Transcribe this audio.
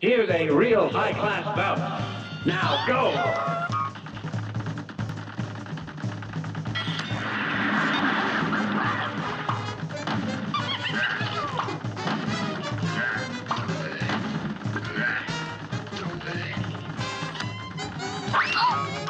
Here's a real high-class bout. Now go! Oh!